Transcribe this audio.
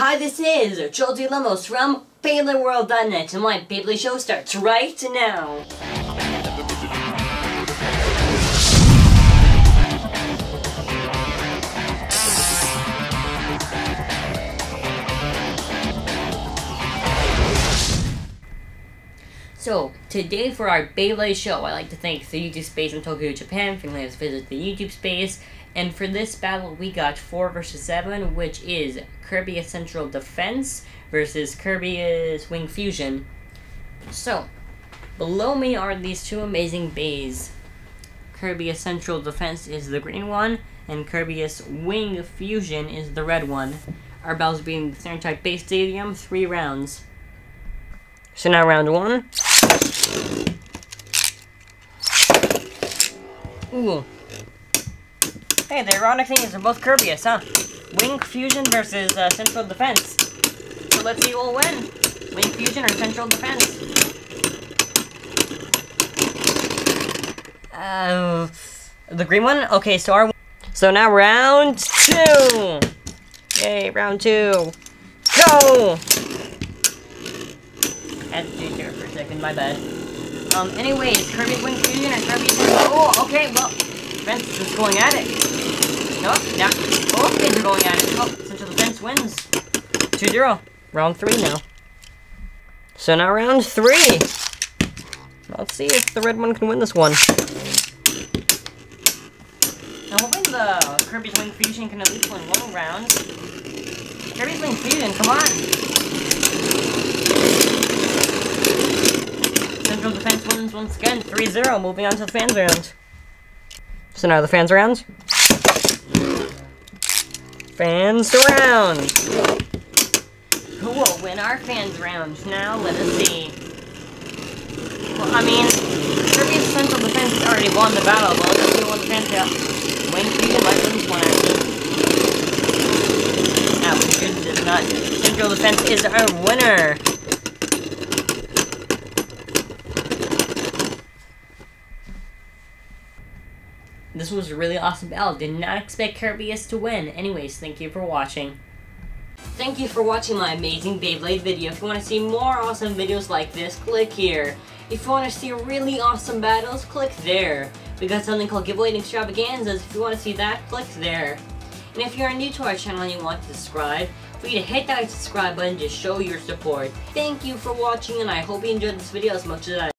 Hi, this is Jolty Lemos from BeybladeWorld.net, and my Beyblade show starts right now. So, today for our Beyblade show, I'd like to thank the YouTube space in Tokyo, Japan for letting us visit the YouTube space. And for this battle, we got 4 versus 7, which is Kerbeus Central Defense versus Kerbeus Wing Fusion. So, below me are these two amazing Beys. Kerbeus Central Defense is the green one, and Kerbeus Wing Fusion is the red one. Our battles being the Center Type Base Stadium, three rounds. So now round one. Ooh. Hey, the ironic thing is they're both Kerbeus, huh? Wing Fusion versus uh, Central Defense. So let's see who will win. Wing Fusion or Central Defense? Uh, the green one? Okay, so our... So now round two! Yay, round two! Go! Had to do here for a second, my bad. Um, anyways, Kerbeus Wing Fusion or Kerbeus... Oh, okay, well, Defense is going at it. No, yeah, both kids are going at it. Oh, Central Defense wins. 2-0. Round 3 now. So now round 3. Let's see if the red one can win this one. I'm hoping the Kerbeus Wing Fusion can at least win one round. Kerbeus Wing Fusion, come on! Central Defense wins once again, 3-0, moving on to the fans round. So now the fans round. Fans round! Who will win our fans round? Now let us see. Well, I mean, Kerbeus Central Defense has already won the battle, but let's see won the fans round. Wing Fusion this one, actually. No, Fusion does not. Central Defense is our winner! This was a really awesome battle. Did not expect Kerbeus to win. Anyways, thank you for watching. Thank you for watching my amazing Beyblade video. If you want to see more awesome videos like this, click here. If you want to see really awesome battles, click there. We got something called Giveaway and Extravaganzas. If you want to see that, click there. And if you're new to our channel and you want to subscribe, for you to hit that subscribe button to show your support. Thank you for watching and I hope you enjoyed this video as much as I